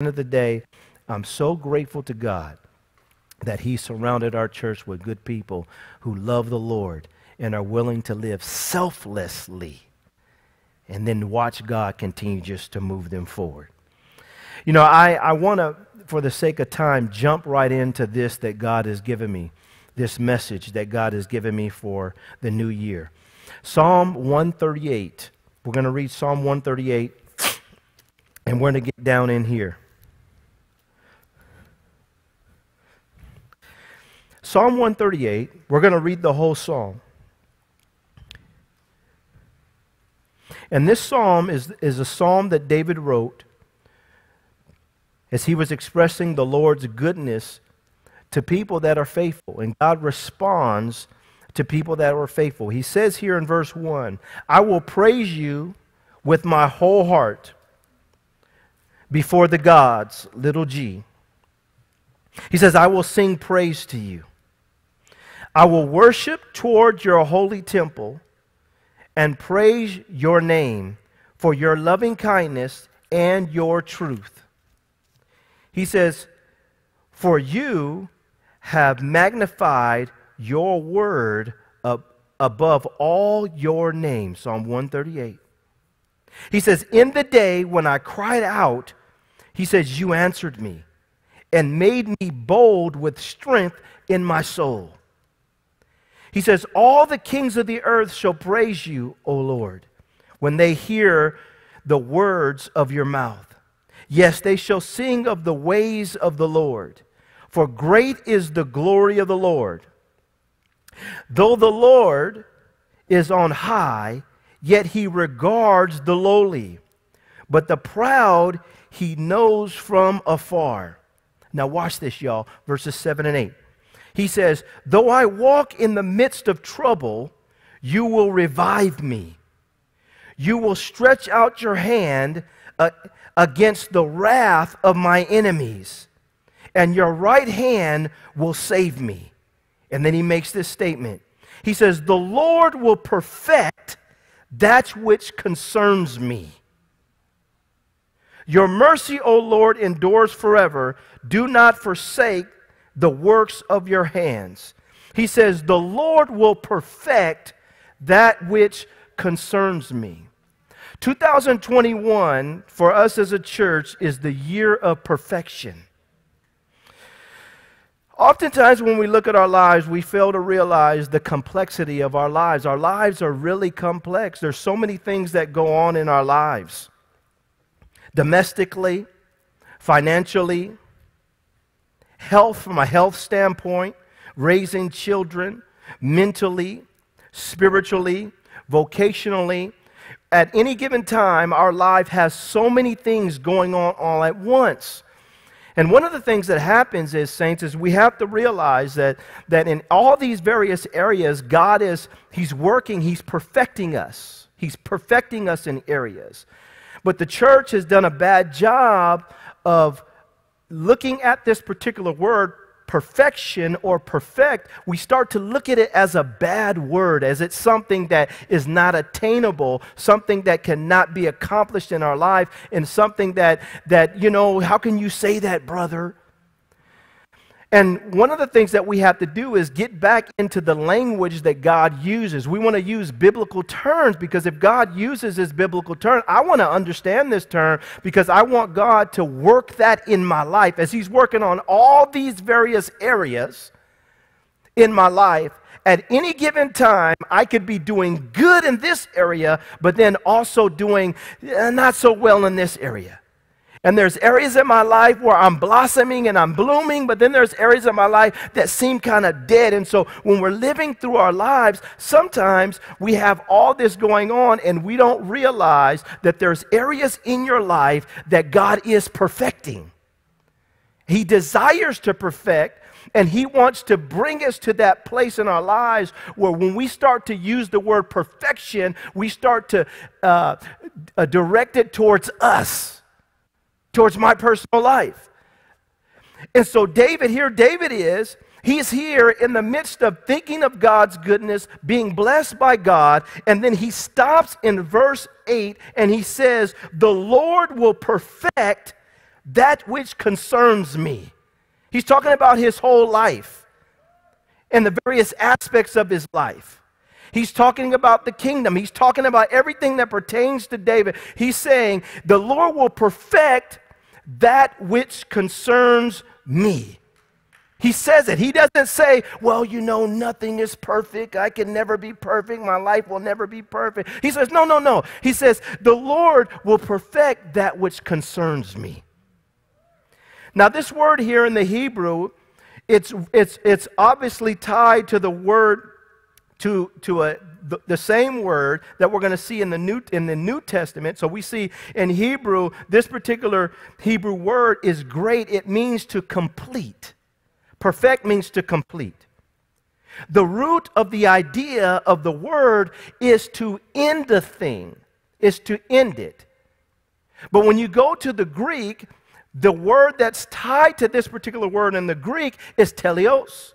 end of the day, I'm so grateful to God that He surrounded our church with good people who love the Lord and are willing to live selflessly and then watch God continue just to move them forward. You know, I, I want to, for the sake of time, jump right into this that God has given me, this message that God has given me for the new year. Psalm 138. We're going to read Psalm 138, and we're going to get down in here. Psalm 138, we're going to read the whole psalm. And this psalm is, is a psalm that David wrote as he was expressing the Lord's goodness to people that are faithful. And God responds to people that are faithful. He says here in verse 1 I will praise you with my whole heart before the gods, little g. He says, I will sing praise to you. I will worship toward your holy temple and praise your name for your loving kindness and your truth. He says, For you have magnified your word above all your name. Psalm 138. He says, In the day when I cried out, he says, You answered me and made me bold with strength in my soul. He says, All the kings of the earth shall praise you, O Lord, when they hear the words of your mouth. Yes, they shall sing of the ways of the Lord, for great is the glory of the Lord. Though the Lord is on high, yet he regards the lowly, but the proud he knows from afar. Now, watch this, y'all, verses 7 and 8. He says, Though I walk in the midst of trouble, you will revive me. You will stretch out your hand uh, against the wrath of my enemies, and your right hand will save me. And then he makes this statement. He says, The Lord will perfect that which concerns me. Your mercy, O Lord, endures forever. Do not forsake the works of your hands. He says, The Lord will perfect that which concerns me. 2021 for us as a church is the year of perfection. Oftentimes, when we look at our lives, we fail to realize the complexity of our lives. Our lives are really complex. There's so many things that go on in our lives domestically, financially, health from a health standpoint, raising children, mentally, spiritually, vocationally. At any given time, our life has so many things going on all at once. And one of the things that happens is, saints, is we have to realize that, that in all these various areas, God is, He's working, He's perfecting us. He's perfecting us in areas. But the church has done a bad job of looking at this particular word, perfection or perfect, we start to look at it as a bad word, as it's something that is not attainable, something that cannot be accomplished in our life, and something that, that you know, how can you say that, brother? And one of the things that we have to do is get back into the language that God uses. We want to use biblical terms because if God uses his biblical term, I want to understand this term because I want God to work that in my life as He's working on all these various areas in my life. At any given time, I could be doing good in this area, but then also doing eh, not so well in this area. And there's areas in my life where I'm blossoming and I'm blooming, but then there's areas in my life that seem kind of dead. And so when we're living through our lives, sometimes we have all this going on and we don't realize that there's areas in your life that God is perfecting. He desires to perfect, and He wants to bring us to that place in our lives where when we start to use the word perfection, we start to uh, uh, direct it towards us towards my personal life. And so, David, here David is, he's here in the midst of thinking of God's goodness, being blessed by God, and then he stops in verse 8 and he says, The Lord will perfect that which concerns me. He's talking about his whole life and the various aspects of his life. He's talking about the kingdom. He's talking about everything that pertains to David. He's saying, The Lord will perfect that which concerns me. He says it. He doesn't say, Well, you know, nothing is perfect. I can never be perfect. My life will never be perfect. He says, No, no, no. He says, The Lord will perfect that which concerns me. Now, this word here in the Hebrew, it's, it's, it's obviously tied to the word to, to a, the, the same word that we're going to see in the, New, in the New Testament. So we see in Hebrew, this particular Hebrew word is great. It means to complete. Perfect means to complete. The root of the idea of the word is to end a thing, is to end it. But when you go to the Greek, the word that's tied to this particular word in the Greek is teleios.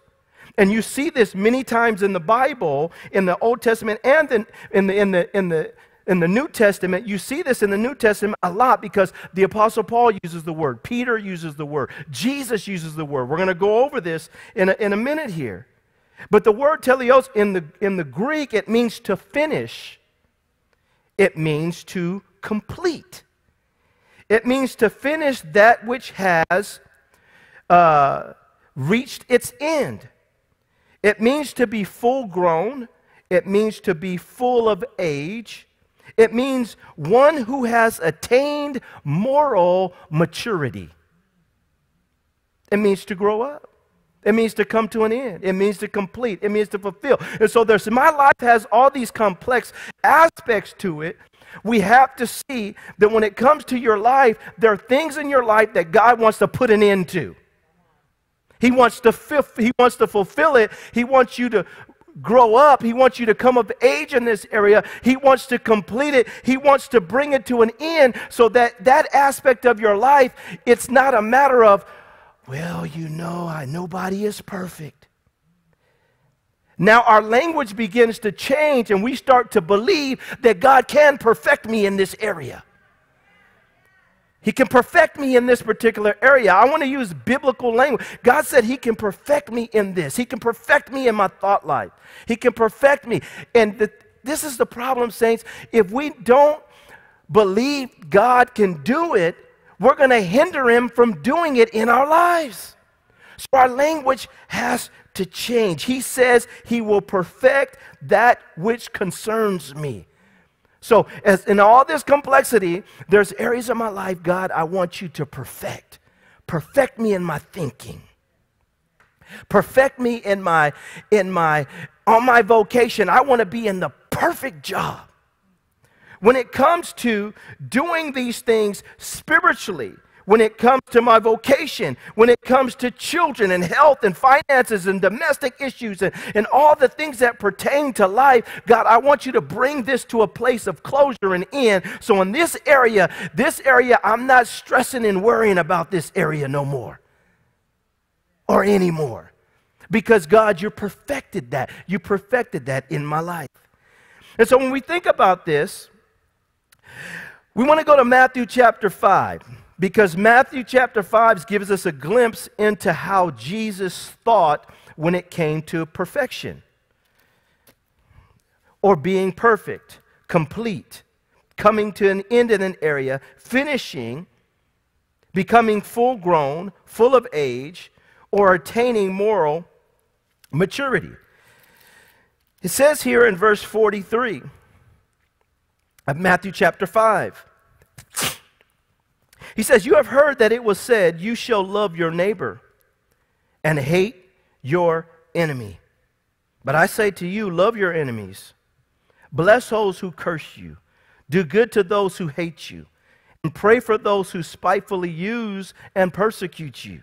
And you see this many times in the Bible, in the Old Testament and in, in, the, in, the, in, the, in the New Testament. You see this in the New Testament a lot because the Apostle Paul uses the word, Peter uses the word, Jesus uses the word. We're going to go over this in a, in a minute here. But the word teleios in the, in the Greek, it means to finish, it means to complete. It means to finish that which has uh, reached its end. It means to be full grown, it means to be full of age. It means one who has attained moral maturity. It means to grow up. It means to come to an end. It means to complete. It means to fulfill. And so there's my life has all these complex aspects to it. We have to see that when it comes to your life, there are things in your life that God wants to put an end to. He wants to, he wants to fulfill it. He wants you to grow up. He wants you to come of age in this area. He wants to complete it. He wants to bring it to an end so that that aspect of your life, it's not a matter of, well, you know, I, nobody is perfect. Now our language begins to change and we start to believe that God can perfect me in this area. He can perfect me in this particular area. I want to use biblical language. God said He can perfect me in this. He can perfect me in my thought life. He can perfect me. And the, this is the problem, saints. If we don't believe God can do it, we're going to hinder Him from doing it in our lives. So our language has to change. He says He will perfect that which concerns me. So, as in all this complexity, there's areas of my life, God, I want you to perfect. Perfect me in my thinking. Perfect me in my in my on my vocation. I want to be in the perfect job. When it comes to doing these things spiritually, when it comes to my vocation, when it comes to children and health and finances and domestic issues and, and all the things that pertain to life, God, I want you to bring this to a place of closure and end. So in this area, this area, I'm not stressing and worrying about this area no more or anymore. Because God, you perfected that. You perfected that in my life. And so when we think about this, we want to go to Matthew chapter 5. Because Matthew chapter 5 gives us a glimpse into how Jesus thought when it came to perfection or being perfect, complete, coming to an end in an area, finishing, becoming full grown, full of age, or attaining moral maturity. It says here in verse 43 of Matthew chapter 5 he says, You have heard that it was said, You shall love your neighbor and hate your enemy. But I say to you, love your enemies, bless those who curse you, do good to those who hate you, and pray for those who spitefully use and persecute you,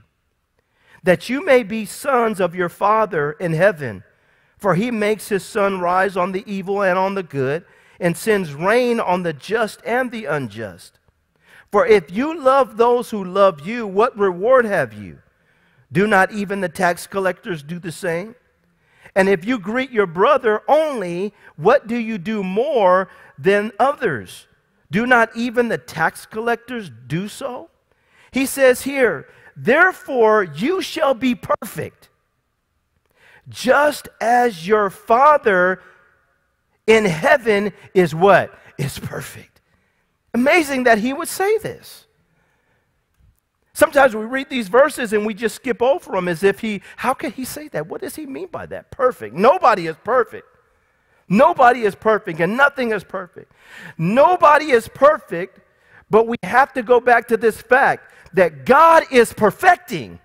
that you may be sons of your Father in heaven. For he makes his sun rise on the evil and on the good, and sends rain on the just and the unjust. For if you love those who love you, what reward have you? Do not even the tax collectors do the same? And if you greet your brother only, what do you do more than others? Do not even the tax collectors do so? He says here, Therefore you shall be perfect, just as your Father in heaven is what? Is perfect. Amazing that he would say this. Sometimes we read these verses and we just skip over them as if he, how can he say that? What does he mean by that? Perfect. Nobody is perfect. Nobody is perfect and nothing is perfect. Nobody is perfect, but we have to go back to this fact that God is perfecting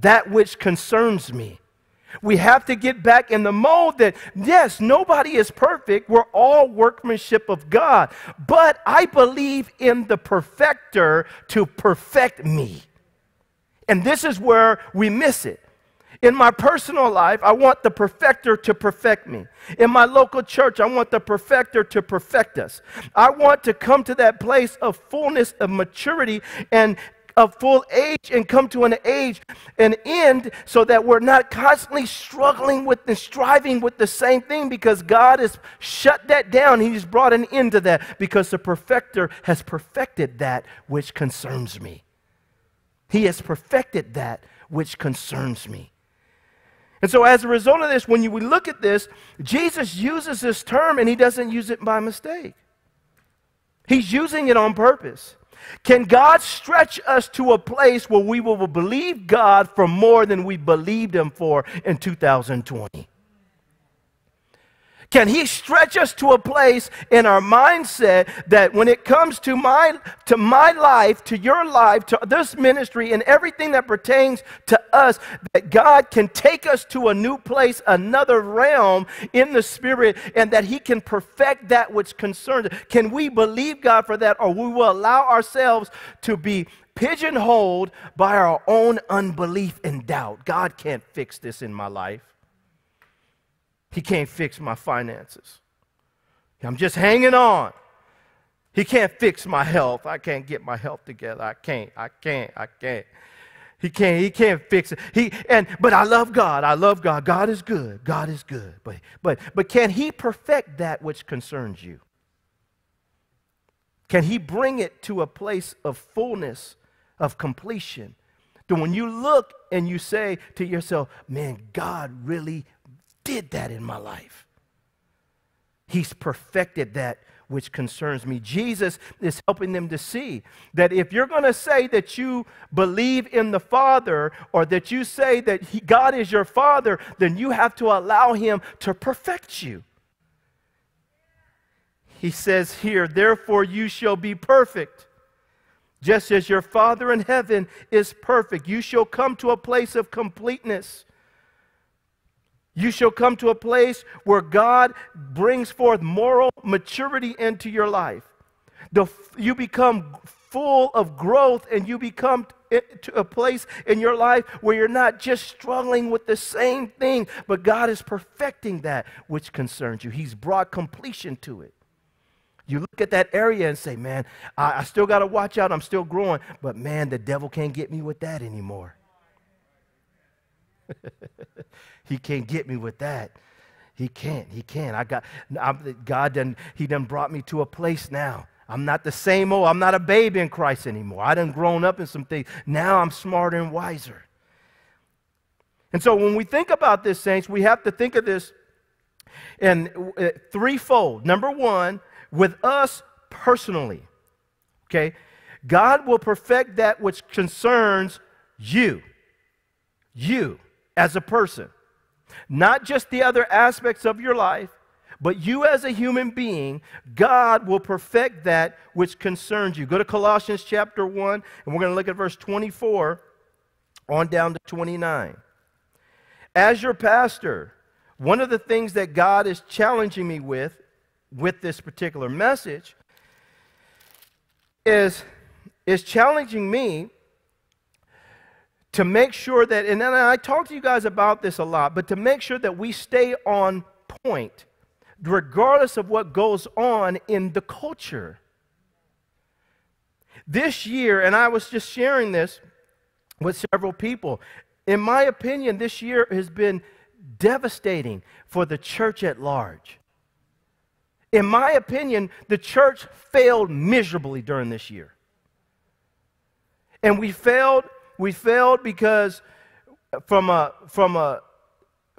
that which concerns me. We have to get back in the mode that, yes, nobody is perfect. We're all workmanship of God. But I believe in the perfecter to perfect me. And this is where we miss it. In my personal life, I want the perfecter to perfect me. In my local church, I want the perfecter to perfect us. I want to come to that place of fullness of maturity and of full age and come to an age, an end, so that we're not constantly struggling with and striving with the same thing because God has shut that down. He's brought an end to that because the perfecter has perfected that which concerns me. He has perfected that which concerns me. And so, as a result of this, when you, we look at this, Jesus uses this term and he doesn't use it by mistake. He's using it on purpose. Can God stretch us to a place where we will believe God for more than we believed Him for in 2020? Can He stretch us to a place in our mindset that when it comes to my, to my life, to your life, to this ministry, and everything that pertains to us, that God can take us to a new place, another realm in the Spirit, and that He can perfect that which concerns us? Can we believe God for that, or we will allow ourselves to be pigeonholed by our own unbelief and doubt? God can't fix this in my life. He can't fix my finances. I'm just hanging on. He can't fix my health. I can't get my health together. I can't. I can't. I can't. He can't, he can't fix it. He and but I love God. I love God. God is good. God is good. But but but can he perfect that which concerns you? Can he bring it to a place of fullness, of completion? That when you look and you say to yourself, man, God really did that in my life. He's perfected that which concerns me. Jesus is helping them to see that if you're going to say that you believe in the Father or that you say that he, God is your Father, then you have to allow Him to perfect you. He says here, therefore you shall be perfect. Just as your Father in heaven is perfect, you shall come to a place of completeness. You shall come to a place where God brings forth moral maturity into your life. The, you become full of growth and you become to a place in your life where you're not just struggling with the same thing, but God is perfecting that which concerns you. He's brought completion to it. You look at that area and say, man, I, I still got to watch out. I'm still growing. But man, the devil can't get me with that anymore. he can't get me with that. He can't. He can't. I got I'm, God done. He done brought me to a place now. I'm not the same old. I'm not a baby in Christ anymore. I done grown up in some things. Now I'm smarter and wiser. And so when we think about this, saints, we have to think of this in uh, threefold. Number one, with us personally. Okay, God will perfect that which concerns you. You as a person. Not just the other aspects of your life, but you as a human being, God will perfect that which concerns you. Go to Colossians chapter 1, and we're going to look at verse 24 on down to 29. As your pastor, one of the things that God is challenging me with, with this particular message, is, is challenging me to make sure that, and I talk to you guys about this a lot, but to make sure that we stay on point, regardless of what goes on in the culture. This year, and I was just sharing this with several people, in my opinion, this year has been devastating for the church at large. In my opinion, the church failed miserably during this year. And we failed, we failed because from a from a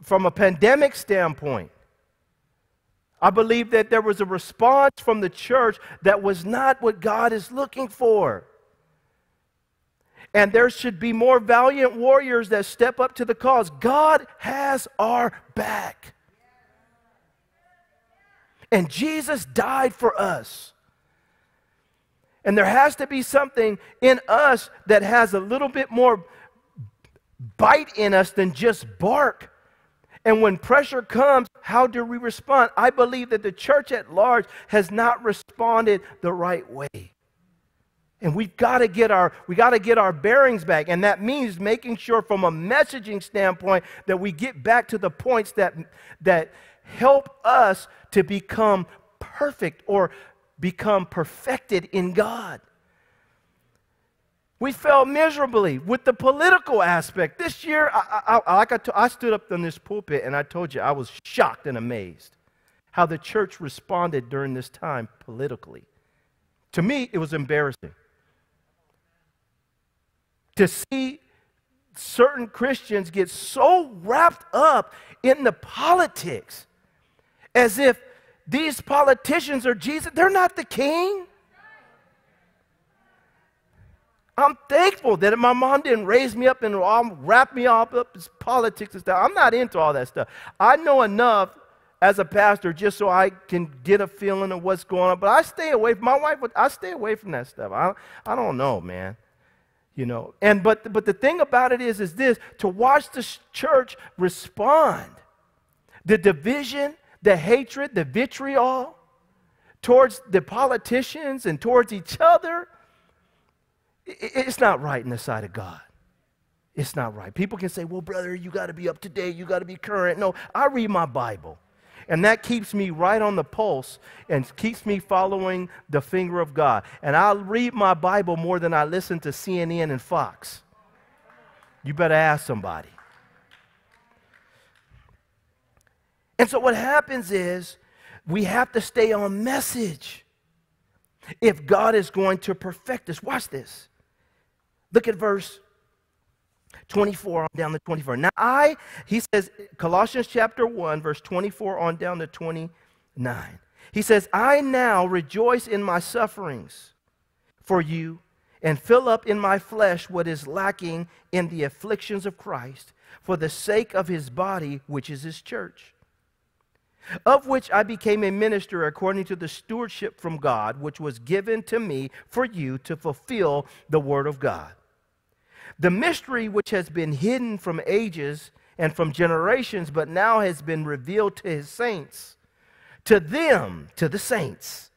from a pandemic standpoint, I believe that there was a response from the church that was not what God is looking for. And there should be more valiant warriors that step up to the cause. God has our back. And Jesus died for us. And there has to be something in us that has a little bit more bite in us than just bark. And when pressure comes, how do we respond? I believe that the church at large has not responded the right way. And we've got to get our we got to get our bearings back. And that means making sure from a messaging standpoint that we get back to the points that that help us to become perfect or become perfected in God. We fell miserably with the political aspect. This year, I, I, like I, t- I stood up in this pulpit and I told you I was shocked and amazed how the church responded during this time politically. To me, it was embarrassing to see certain Christians get so wrapped up in the politics as if these politicians are Jesus. They're not the king. I'm thankful that my mom didn't raise me up and wrap me up in politics and stuff. I'm not into all that stuff. I know enough as a pastor just so I can get a feeling of what's going on. But I stay away. My wife, I stay away from that stuff. I, I don't know, man. You know. And but but the thing about it is, is this: to watch the church respond, the division, the hatred, the vitriol towards the politicians and towards each other it's not right in the sight of God. It's not right. People can say, well, brother, you got to be up to date. You got to be current. No, I read my Bible. And that keeps me right on the pulse and keeps me following the finger of God. And I read my Bible more than I listen to CNN and Fox. You better ask somebody. And so what happens is we have to stay on message if God is going to perfect us. Watch this. Look at verse 24 on down to 24. Now, I, he says, Colossians chapter 1, verse 24 on down to 29. He says, I now rejoice in my sufferings for you and fill up in my flesh what is lacking in the afflictions of Christ for the sake of his body, which is his church of which I became a minister according to the stewardship from God, which was given to me for you to fulfill the word of God. The mystery which has been hidden from ages and from generations, but now has been revealed to his saints. To them, to the saints,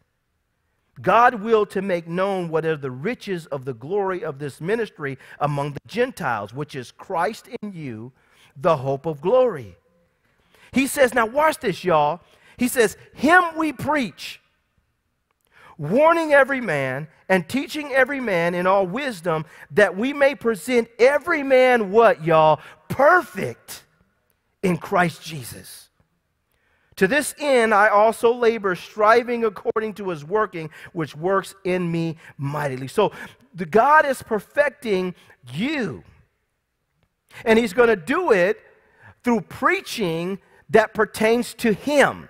God willed to make known what are the riches of the glory of this ministry among the Gentiles, which is Christ in you, the hope of glory. He says, now watch this, y'all. He says, Him we preach, warning every man and teaching every man in all wisdom, that we may present every man what, y'all? Perfect in Christ Jesus. To this end, I also labor, striving according to his working, which works in me mightily. So, the God is perfecting you. And he's going to do it through preaching that pertains to him.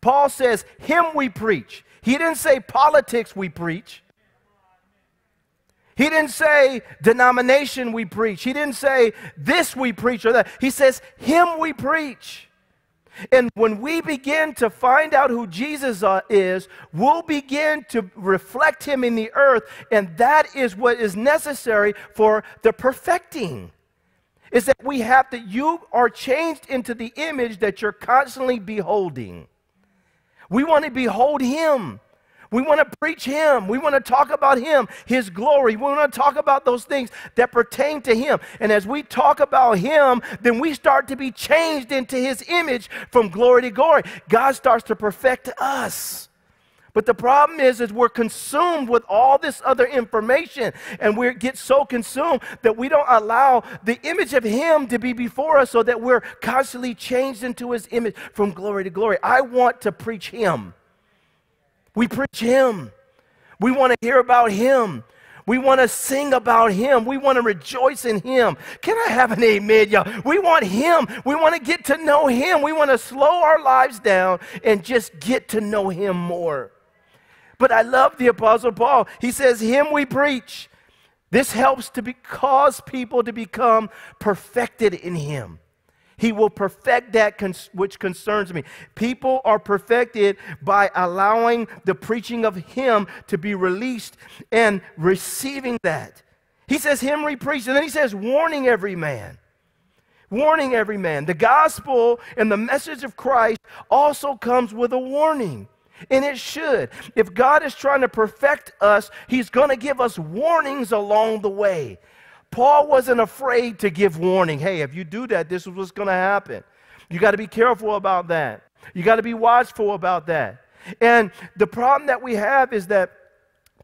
Paul says, Him we preach. He didn't say politics we preach. He didn't say denomination we preach. He didn't say this we preach or that. He says, Him we preach. And when we begin to find out who Jesus uh, is, we'll begin to reflect Him in the earth, and that is what is necessary for the perfecting is that we have to, you are changed into the image that you're constantly beholding. We want to behold Him. We want to preach Him. We want to talk about Him, His glory. We want to talk about those things that pertain to Him. And as we talk about Him, then we start to be changed into His image from glory to glory. God starts to perfect us. But the problem is, is we're consumed with all this other information, and we get so consumed that we don't allow the image of Him to be before us, so that we're constantly changed into His image from glory to glory. I want to preach Him. We preach Him. We want to hear about Him. We want to sing about Him. We want to rejoice in Him. Can I have an amen, y'all? We want Him. We want to get to know Him. We want to slow our lives down and just get to know Him more. But I love the Apostle Paul. He says, Him we preach. This helps to be, cause people to become perfected in Him. He will perfect that which concerns me. People are perfected by allowing the preaching of Him to be released and receiving that. He says, Him repreach, and then he says, warning every man. Warning every man. The gospel and the message of Christ also comes with a warning. And it should. If God is trying to perfect us, He's going to give us warnings along the way. Paul wasn't afraid to give warning. Hey, if you do that, this is what's going to happen. You got to be careful about that. You got to be watchful about that. And the problem that we have is that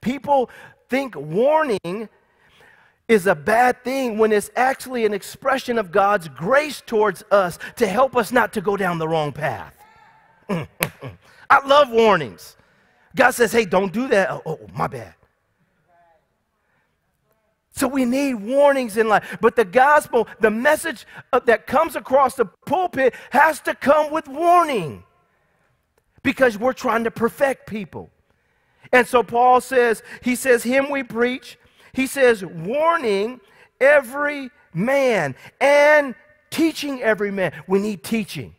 people think warning is a bad thing when it's actually an expression of God's grace towards us to help us not to go down the wrong path. Mm, mm, mm. I love warnings. God says, hey, don't do that. Oh, oh my bad. So we need warnings in life. But the gospel, the message uh, that comes across the pulpit has to come with warning because we're trying to perfect people. And so Paul says, he says, Him we preach. He says, warning every man and teaching every man. We need teaching.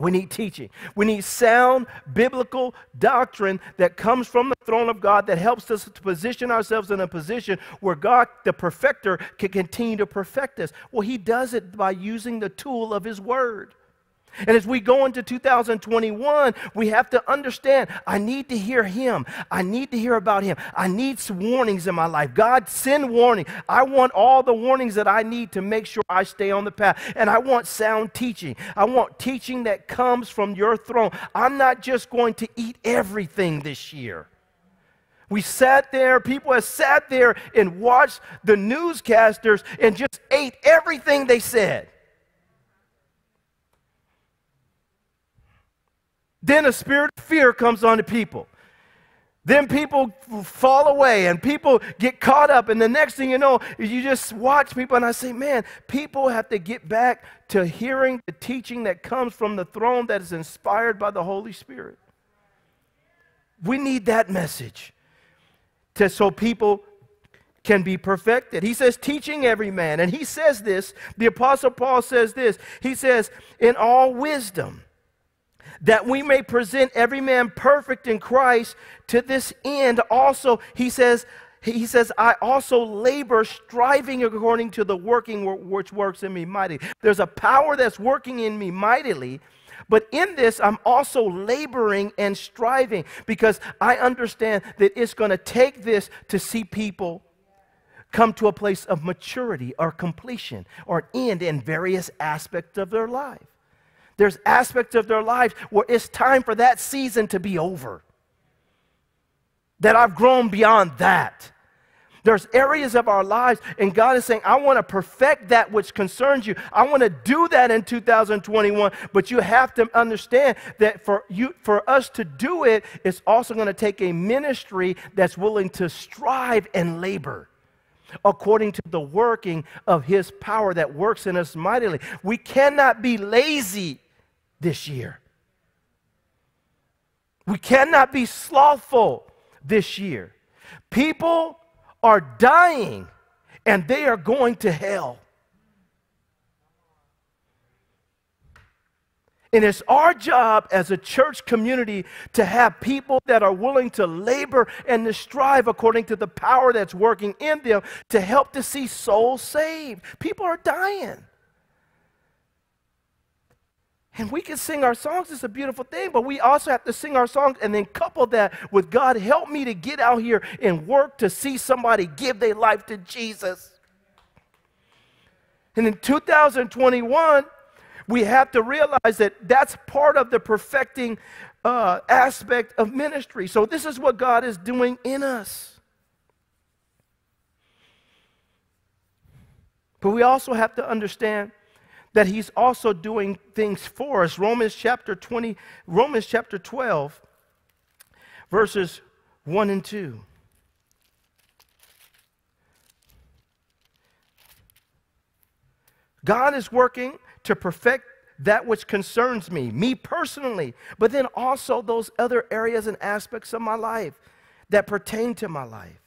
We need teaching. We need sound biblical doctrine that comes from the throne of God that helps us to position ourselves in a position where God, the perfecter, can continue to perfect us. Well, He does it by using the tool of His Word. And as we go into 2021, we have to understand I need to hear Him. I need to hear about Him. I need warnings in my life. God, send warning. I want all the warnings that I need to make sure I stay on the path. And I want sound teaching. I want teaching that comes from your throne. I'm not just going to eat everything this year. We sat there, people have sat there and watched the newscasters and just ate everything they said. Then a spirit of fear comes on the people. Then people fall away and people get caught up. And the next thing you know, you just watch people. And I say, man, people have to get back to hearing the teaching that comes from the throne that is inspired by the Holy Spirit. We need that message to, so people can be perfected. He says, teaching every man. And he says this, the Apostle Paul says this. He says, in all wisdom that we may present every man perfect in Christ to this end also. He says he says I also labor striving according to the working which works in me mightily. There's a power that's working in me mightily but in this I'm also laboring and striving because I understand that it's going to take this to see people come to a place of maturity or completion or end in various aspects of their life there's aspects of their lives where it's time for that season to be over. That I've grown beyond that. There's areas of our lives, and God is saying, I want to perfect that which concerns you. I want to do that in 2021, but you have to understand that for, you, for us to do it, it's also going to take a ministry that's willing to strive and labor according to the working of His power that works in us mightily. We cannot be lazy this year. We cannot be slothful this year. People are dying and they are going to hell. And it's our job as a church community to have people that are willing to labor and to strive according to the power that's working in them to help to see souls saved. People are dying. And we can sing our songs, it's a beautiful thing, but we also have to sing our songs and then couple that with God, help me to get out here and work to see somebody give their life to Jesus. And in 2021, we have to realize that that's part of the perfecting uh, aspect of ministry. So, this is what God is doing in us. But we also have to understand that he's also doing things for us. Romans chapter 20, Romans chapter 12, verses 1 and 2. God is working to perfect that which concerns me, me personally, but then also those other areas and aspects of my life that pertain to my life.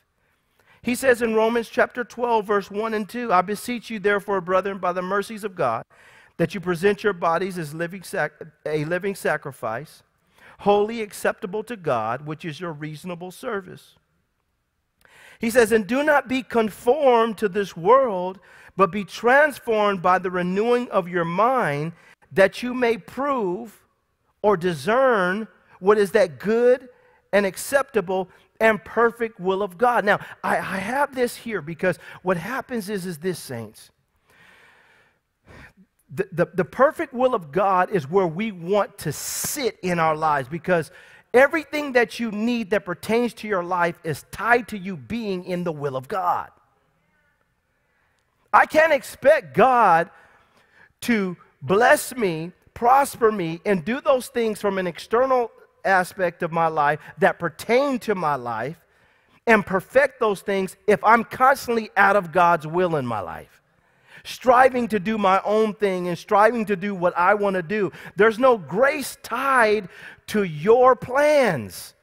He says in Romans chapter 12, verse 1 and 2, I beseech you, therefore, brethren, by the mercies of God, that you present your bodies as living a living sacrifice, holy, acceptable to God, which is your reasonable service. He says, And do not be conformed to this world, but be transformed by the renewing of your mind, that you may prove or discern what is that good and acceptable and perfect will of God. Now, I, I have this here because what happens is, is this, saints. The, the, the perfect will of God is where we want to sit in our lives because everything that you need that pertains to your life is tied to you being in the will of God. I can't expect God to bless me, prosper me, and do those things from an external aspect of my life that pertain to my life and perfect those things if I'm constantly out of God's will in my life. Striving to do my own thing and striving to do what I want to do. There's no grace tied to your plans.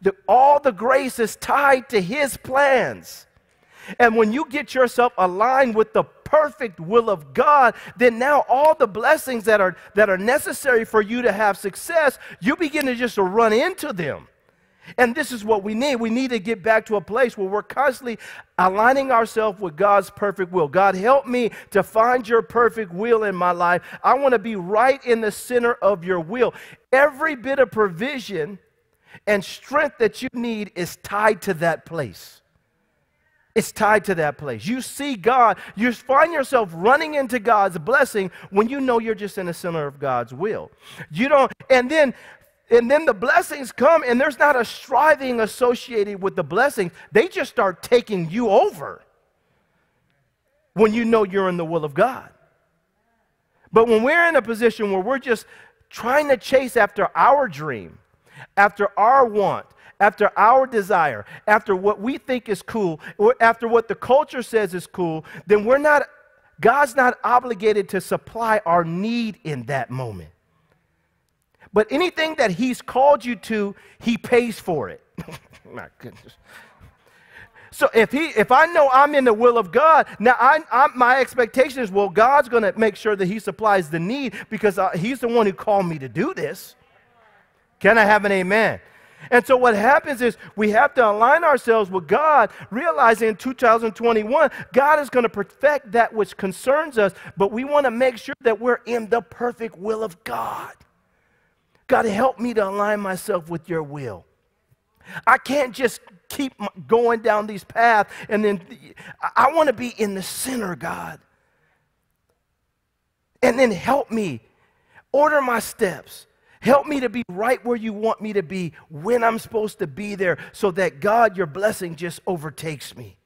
The, all the grace is tied to His plans. And when you get yourself aligned with the perfect will of God, then now all the blessings that are, that are necessary for you to have success, you begin to just run into them. And this is what we need. We need to get back to a place where we're constantly aligning ourselves with God's perfect will. God, help me to find your perfect will in my life. I want to be right in the center of your will. Every bit of provision and strength that you need is tied to that place. It's tied to that place. You see God, you find yourself running into God's blessing when you know you're just in the center of God's will. You don't, and then and then the blessings come and there's not a striving associated with the blessings. They just start taking you over when you know you're in the will of God. But when we're in a position where we're just trying to chase after our dream, after our want, after our desire, after what we think is cool, after what the culture says is cool, then we're not, God's not obligated to supply our need in that moment. But anything that He's called you to, He pays for it. My goodness. So if he, if I know I'm in the will of God, now I, I, my expectation is, well, God's going to make sure that He supplies the need because uh, He's the one who called me to do this. Can I have an amen? And so what happens is we have to align ourselves with God, realizing in 2021, God is going to perfect that which concerns us, but we want to make sure that we're in the perfect will of God. God, help me to align myself with your will. I can't just keep going down these paths and then I want to be in the center, God. And then help me order my steps. Help me to be right where you want me to be when I'm supposed to be their so that God, your blessing just overtakes me.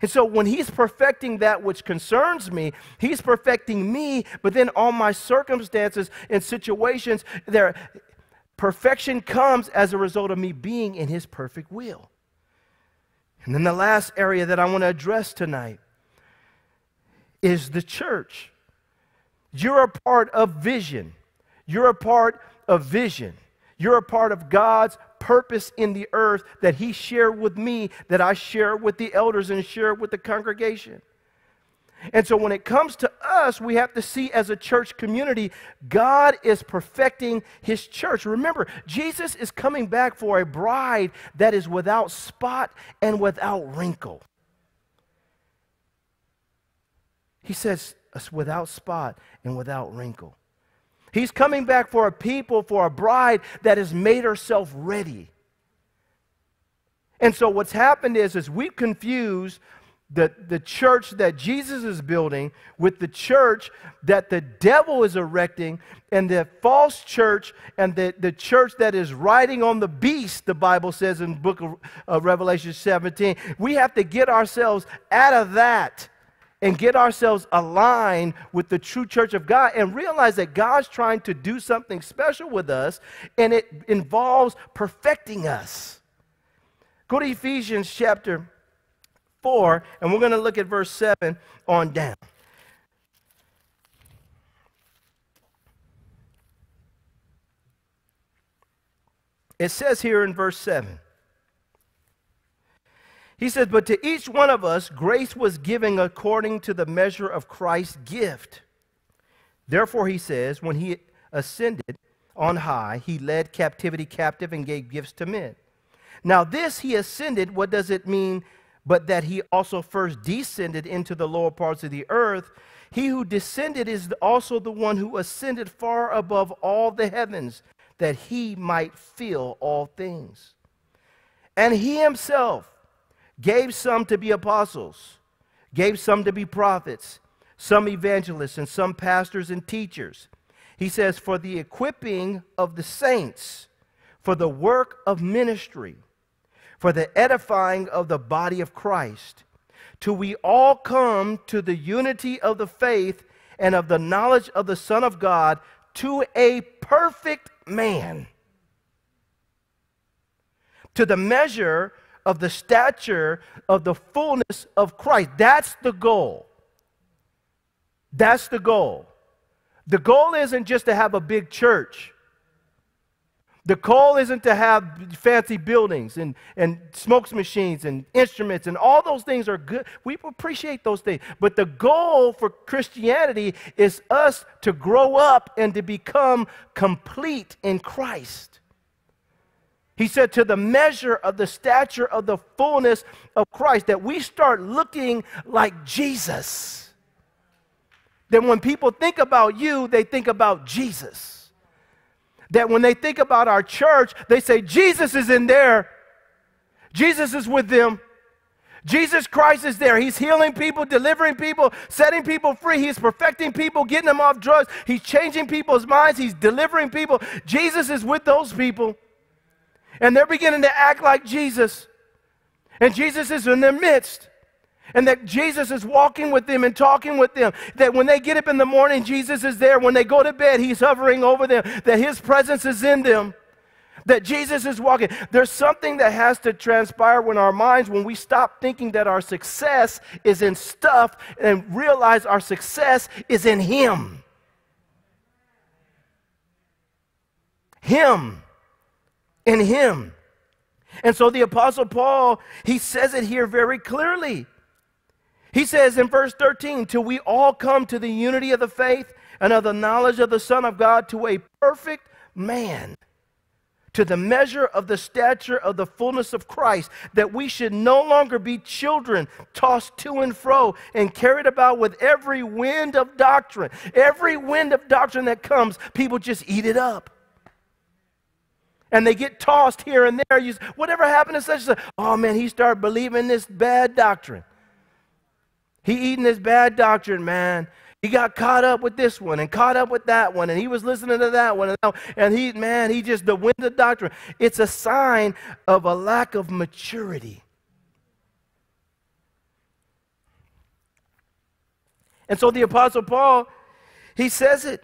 And so when he's perfecting that which concerns me, he's perfecting me, but then all my circumstances and situations, there perfection comes as a result of me being in his perfect will. And then the last area that I want to address tonight is the church. You're a part of vision. You're a part of vision. You're a part of God's purpose in the earth that He shared with me, that I share with the elders and share with the congregation. And so when it comes to us, we have to see as a church community, God is perfecting his church. Remember, Jesus is coming back for a bride that is without spot and without wrinkle. He says, without spot and without wrinkle. He's coming back for a people, for a bride that has made herself ready. And so what's happened is, is we've confused the, the church that Jesus is building with the church that the devil is erecting and the false church and the, the church that is riding on the beast, the Bible says in book of, of Revelation 17. We have to get ourselves out of that and get ourselves aligned with the true church of God and realize that God's trying to do something special with us and it involves perfecting us. Go to Ephesians chapter 4, and we're going to look at verse 7 on down. It says here in verse 7 he says, But to each one of us, grace was given according to the measure of Christ's gift. Therefore, he says, when he ascended on high, he led captivity captive and gave gifts to men. Now, this he ascended, what does it mean? But that he also first descended into the lower parts of the earth. He who descended is also the one who ascended far above all the heavens, that he might fill all things. And he himself gave some to be apostles, gave some to be prophets, some evangelists, and some pastors and teachers. He says, for the equipping of the saints, for the work of ministry, for the edifying of the body of Christ, till we all come to the unity of the faith and of the knowledge of the Son of God, to a perfect man, to the measure of the stature of the fullness of Christ. That's the goal. That's the goal. The goal isn't just to have a big church. The goal isn't to have fancy buildings and, and smokes machines and instruments, and all those things are good. We appreciate those things. But the goal for Christianity is us to grow up and to become complete in Christ. He said, to the measure of the stature of the fullness of Christ, that we start looking like Jesus. That when people think about you, they think about Jesus. That when they think about our church, they say, Jesus is in there, Jesus is with them. Jesus Christ is there. He's healing people, delivering people, setting people free. He's perfecting people, getting them off drugs. He's changing people's minds. He's delivering people. Jesus is with those people and they're beginning to act like Jesus. And Jesus is in their midst. And that Jesus is walking with them and talking with them. That when they get up in the morning, Jesus is there. When they go to bed, He's hovering over them. That His presence is in them. That Jesus is walking. There's something that has to transpire when our minds when we stop thinking that our success is in stuff and realize our success is in Him. Him in him. And so the Apostle Paul, he says it here very clearly. He says in verse 13, till we all come to the unity of the faith and of the knowledge of the Son of God, to a perfect man, to the measure of the stature of the fullness of Christ, that we should no longer be children tossed to and fro and carried about with every wind of doctrine. Every wind of doctrine that comes, people just eat it up and they get tossed here and there. You, whatever happened to such a, oh man, he started believing this bad doctrine. He eating this bad doctrine, man. He got caught up with this one and caught up with that one, and he was listening to that one, and, and he, man, he just the wind of doctrine. It's a sign of a lack of maturity. And so the Apostle Paul, he says it.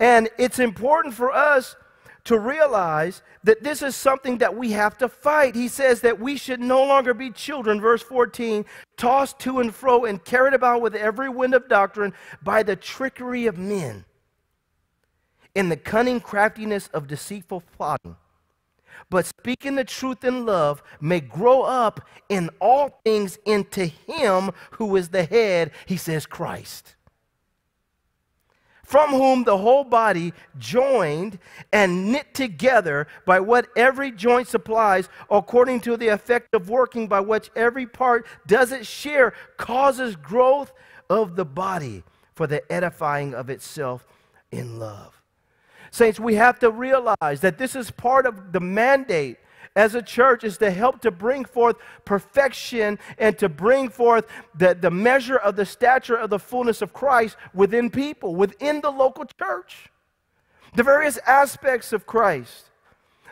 And it's important for us to realize that this is something that we have to fight. He says that we should no longer be children, verse 14, tossed to and fro and carried about with every wind of doctrine by the trickery of men, in the cunning craftiness of deceitful plotting. But speaking the truth in love may grow up in all things into Him who is the head, he says, Christ from whom the whole body, joined and knit together by what every joint supplies, according to the effect of working by which every part does its share, causes growth of the body for the edifying of itself in love. Saints, we have to realize that this is part of the mandate as a church is to help to bring forth perfection and to bring forth the, the measure of the stature of the fullness of Christ within people, within the local church. The various aspects of Christ,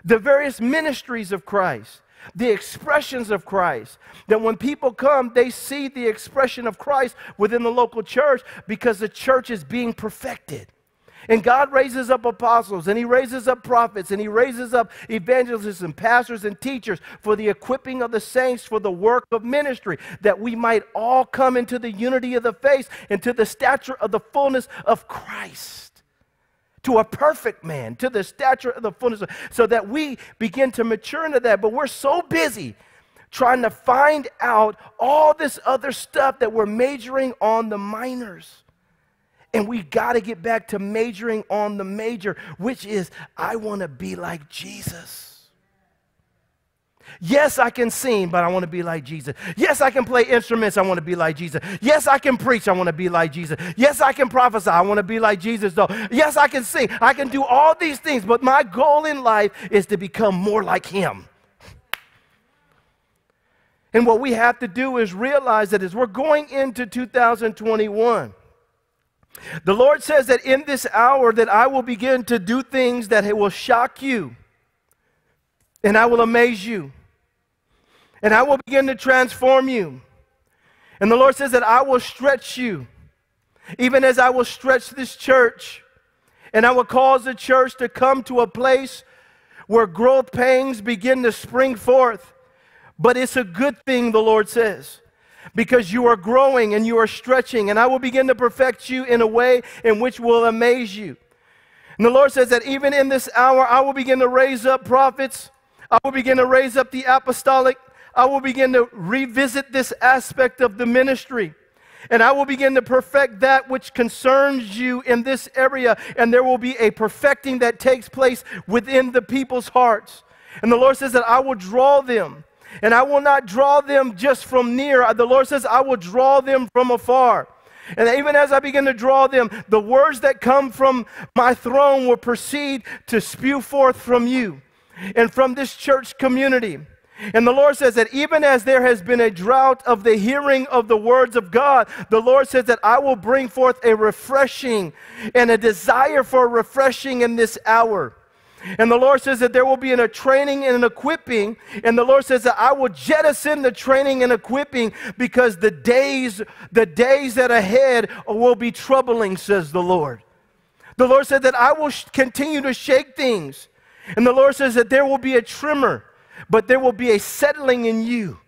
the various ministries of Christ, the expressions of Christ. That when people come, they see the expression of Christ within the local church because the church is being perfected. And God raises up apostles and He raises up prophets and He raises up evangelists and pastors and teachers for the equipping of the saints for the work of ministry, that we might all come into the unity of the faith and to the stature of the fullness of Christ. to a perfect man, to the stature of the fullness, so that we begin to mature into that. But we're so busy trying to find out all this other stuff that we're majoring on the minors. And we got to get back to majoring on the major, which is I want to be like Jesus. Yes, I can sing, but I want to be like Jesus. Yes, I can play instruments. I want to be like Jesus. Yes, I can preach. I want to be like Jesus. Yes, I can prophesy. I want to be like Jesus, though. Yes, I can sing. I can do all these things, but my goal in life is to become more like Him. And what we have to do is realize that as we're going into 2021, the Lord says that in this hour that I will begin to do things that will shock you and I will amaze you and I will begin to transform you. And the Lord says that I will stretch you, even as I will stretch this church. And I will cause the church to come to a place where growth pains begin to spring forth. But it's a good thing, the Lord says, because you are growing and you are stretching, and I will begin to perfect you in a way in which will amaze you. And the Lord says that even in this hour, I will begin to raise up prophets, I will begin to raise up the apostolic, I will begin to revisit this aspect of the ministry. And I will begin to perfect that which concerns you in this area. And there will be a perfecting that takes place within the people's hearts. And the Lord says that I will draw them. And I will not draw them just from near. Uh, the Lord says, I will draw them from afar. And even as I begin to draw them, the words that come from my throne will proceed to spew forth from you and from this church community. And the Lord says that even as there has been a drought of the hearing of the words of God, the Lord says that I will bring forth a refreshing and a desire for refreshing in this hour. And the Lord says that there will be a training and an equipping. And the Lord says that I will jettison the training and equipping because the days, the days that ahead will be troubling, says the Lord. The Lord said that I will continue to shake things. And the Lord says that there will be a tremor but there will be a settling in you.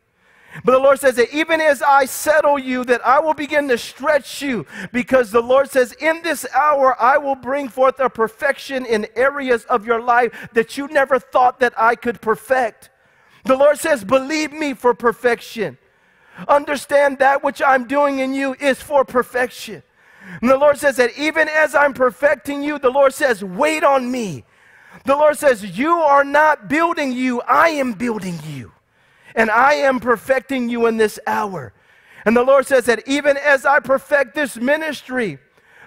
But the Lord says that even as I settle you, that I will begin to stretch you because the Lord says, in this hour, I will bring forth a perfection in areas of your life that you never thought that I could perfect. The Lord says, believe me for perfection. Understand that which I'm doing in you is for perfection. And the Lord says that even as I'm perfecting you, the Lord says, wait on me. The Lord says, You are not building you, I am building you. And I am perfecting you in this hour. And the Lord says that even as I perfect this ministry,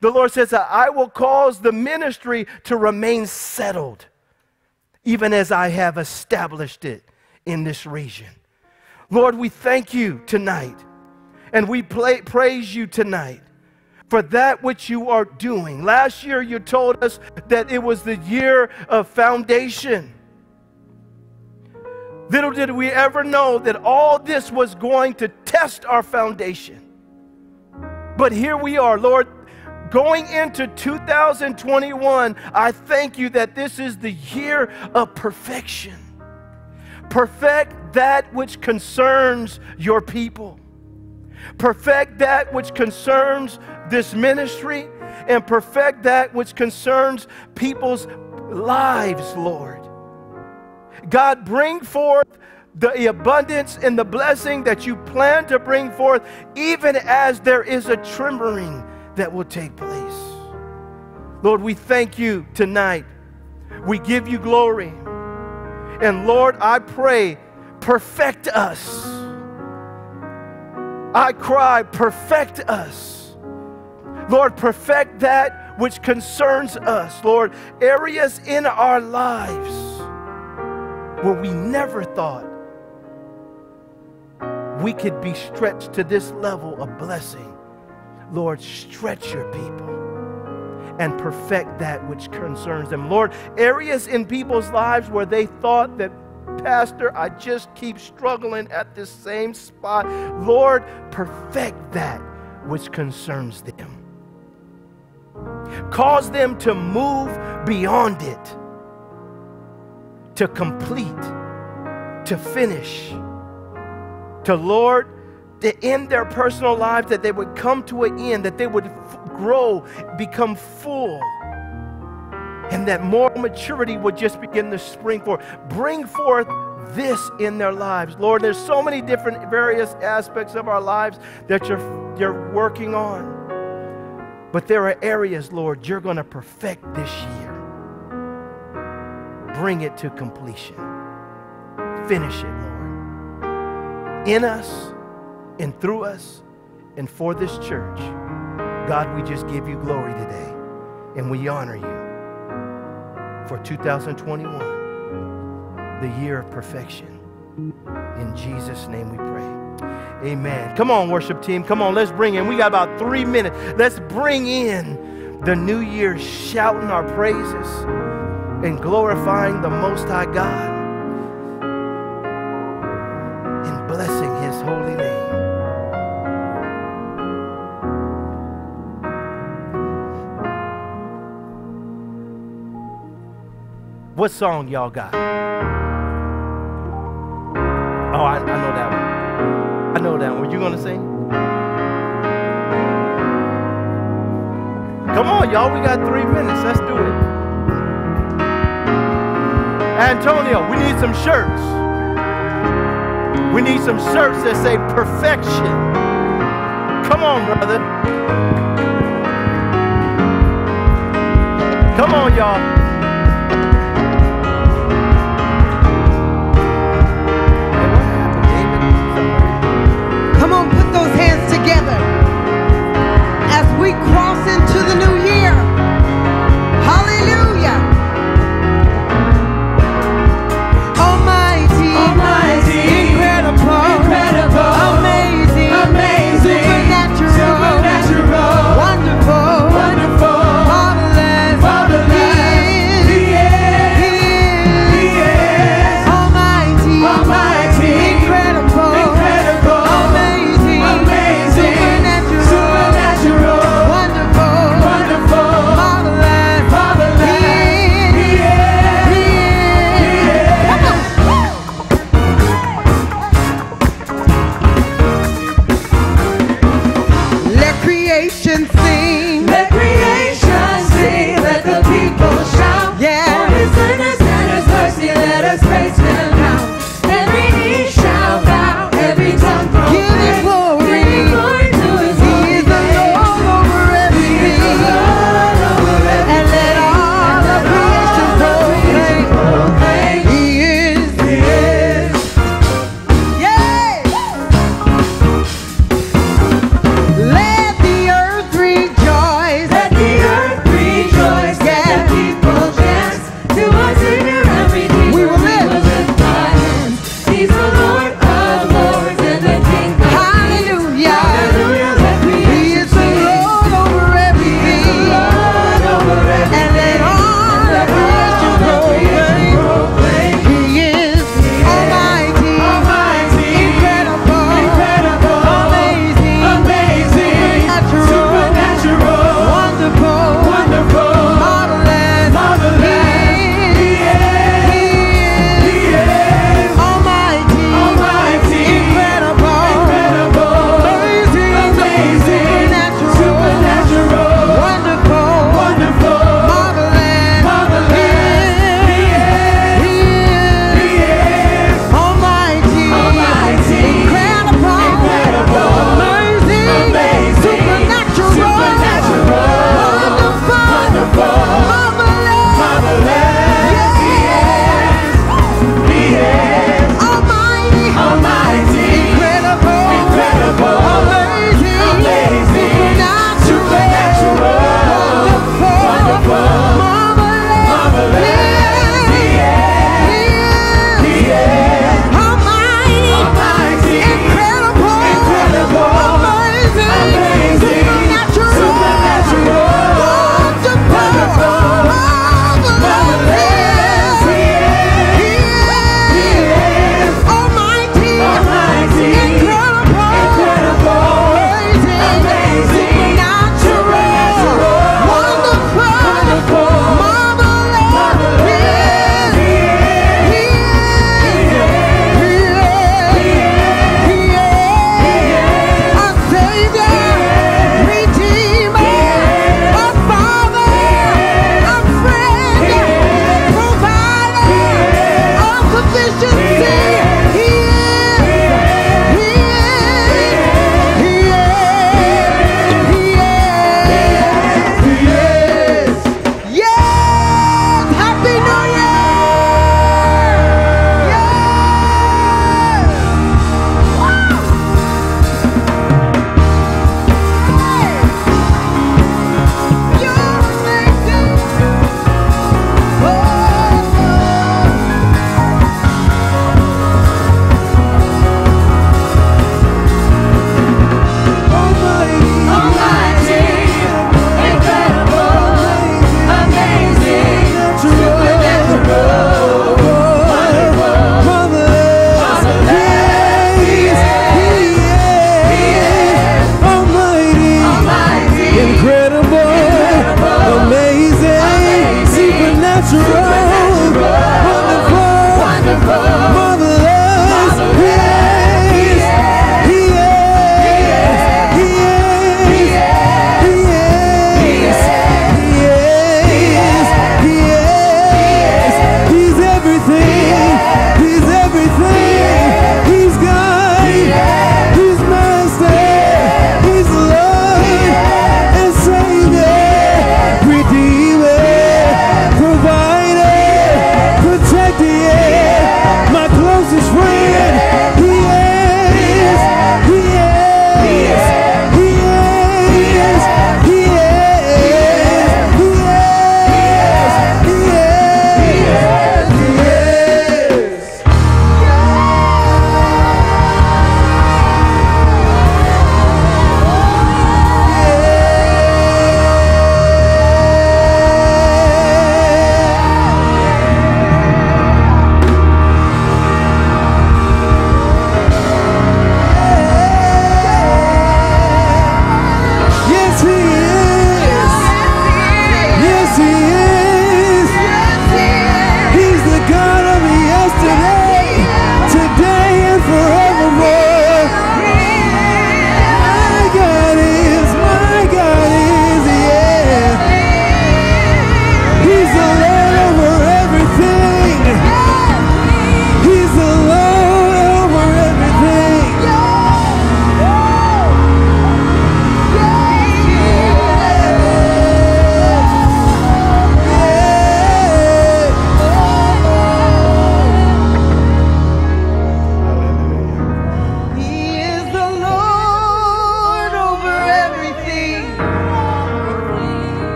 the Lord says that I will cause the ministry to remain settled, even as I have established it in this region. Lord, we thank you tonight, and we play, praise you tonight for that which you are doing. Last year, you told us that it was the year of foundation. Little did we ever know that all this was going to test our foundation. But here we are, Lord, going into 2021. I thank you that this is the year of perfection. Perfect that which concerns your people. Perfect that which concerns this ministry and perfect that which concerns people's lives, Lord. God, bring forth the abundance and the blessing that you plan to bring forth, even as there is a trembling that will take place. Lord, we thank you tonight. We give you glory. And Lord, I pray, perfect us. I cry, perfect us. Lord, perfect that which concerns us. Lord, areas in our lives where we never thought we could be stretched to this level of blessing. Lord, stretch your people and perfect that which concerns them. Lord, areas in people's lives where they thought that, Pastor, I just keep struggling at this same spot. Lord, perfect that which concerns them. Cause them to move beyond it, to complete, to finish, to Lord, to end their personal lives, that they would come to an end, that they would grow, become full. and that moral maturity would just begin to spring forth. Bring forth this in their lives. Lord, there's so many different various aspects of our lives that you're, you're working on. But there are areas, Lord, you're going to perfect this year. Bring it to completion. Finish it, Lord. In us and through us and for this church. God, we just give you glory today and we honor you for 2021, the year of perfection. In Jesus' name we pray. Amen. Come on, worship team. Come on, let's bring in. We got about three minutes. Let's bring in the new year shouting our praises and glorifying the Most High God and blessing His holy name. What song y'all got? Oh, I, I know that one. I know that one. You gonna sing? Come on, y'all. We got three minutes. Let's do it. Antonio, we need some shirts. We need some shirts that say perfection. Come on, brother. Come on, y'all. Let the earth rejoice. Let the earth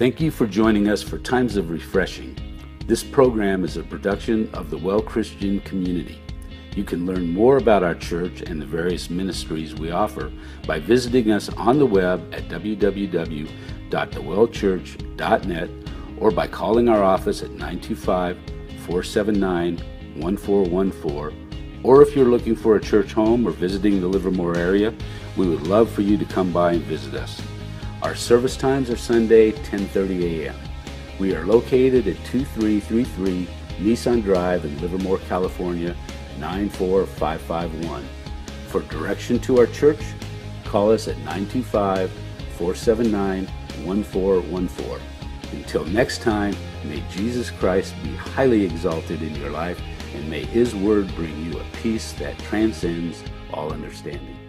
Thank you for joining us for Times of Refreshing. This program is a production of the Well Christian Community. You can learn more about our church and the various ministries we offer by visiting us on the web at www.thewellchurch.net or by calling our office at 925 479 1414. Or if you're looking for a church home or visiting the Livermore area, we would love for you to come by and visit us. Our service times are Sunday, 10:30 a.m. We are located at 2333 Nissen Drive in Livermore, California, 94551. For direction to our church, call us at 925 479 1414. Until next time, may Jesus Christ be highly exalted in your life, and may His Word bring you a peace that transcends all understanding.